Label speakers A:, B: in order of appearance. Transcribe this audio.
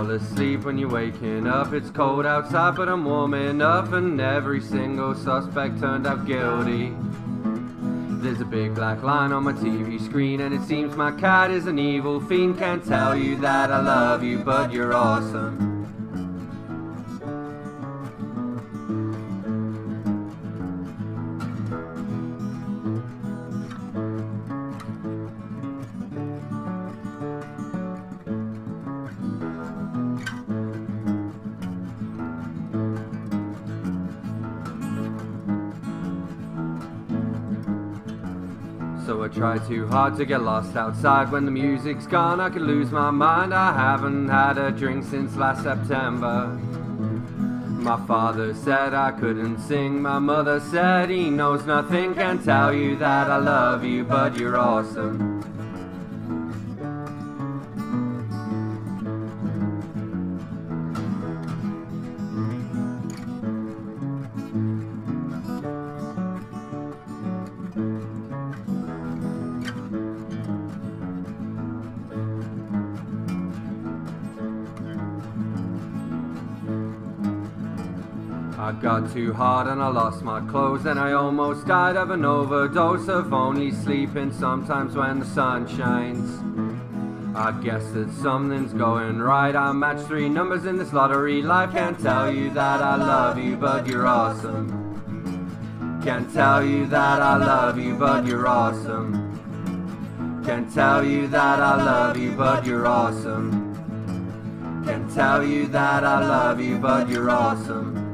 A: asleep when you're waking up. It's cold outside, but I'm warm enough, and every single suspect turned out guilty. There's a big black line on my TV screen, and it seems my cat is an evil fiend. Can't tell you that I love you, but you're awesome. So I try too hard to get lost outside when the music's gone. I could lose my mind. I haven't had a drink since last September. My father said I couldn't sing. My mother said he knows nothing. Can tell you that I love you, but you're awesome. I got too hard and I lost my clothes and I almost died of an overdose of only sleeping sometimes when the sun shines. I guess that something's going right. I match three numbers in this lottery. Life can't tell you that I love you, but you're awesome. Can't tell you that I love you, but you're awesome. Can't tell you that I love you, but you're awesome. Can't tell you that I love you, but you're awesome.